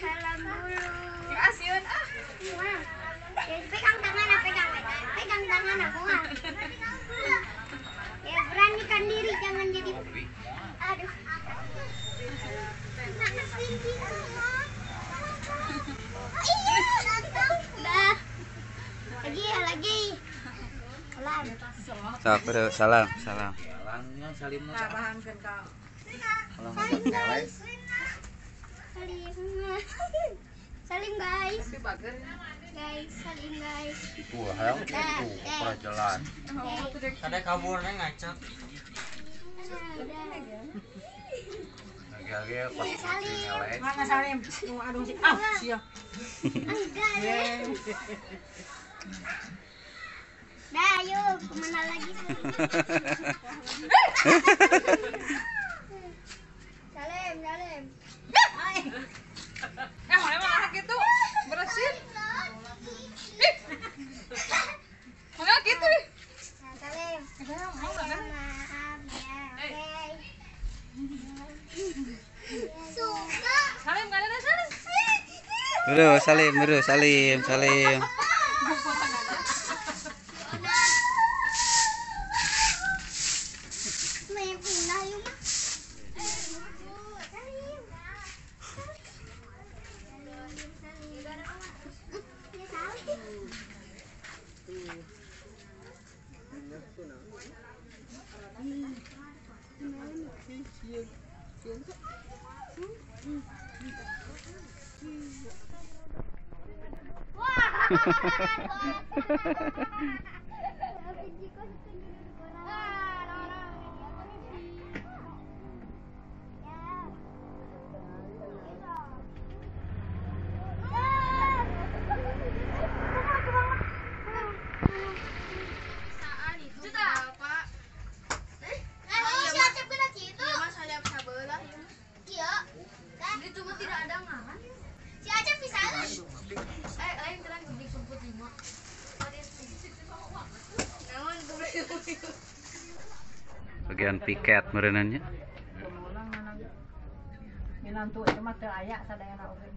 Salam dulu. Asyun ah. Ya, pegang tangan, ah, pegang, pegang tangan aku ah. Ya beranikan diri, jangan jadi. Aduh. Iya, Dah. Lagi ya lagi. Salam. Salam, salam. Salangnya salim Kalau Salim nggak guys. Salim. Salim guys. Guys, salim guys. Tuh, hayang tuh. Oh, tuh deh. Ada kaburnya ngacak. Lagi-lagi pas Salim. nyelek. Mana Salim? Nu aduh si. Ah, sia. Enggak deh. Dah, yuk. Ke mana lagi? Salim, salim. Eh, mana mana gitu. Bersin. Mana gitu nih. Nah, salim. Mau Ya, enggak? maaf ya. Oke. Suka. Salim enggak ada Salim. Bro, salim, bro. Salim, salim. May pindah yun. Salim. Salim. Iya. Itu mah tidak ada ngaran. Bagian piket merenannya. Ulang nanang. Minantu itu mah teu aya sadayana oge.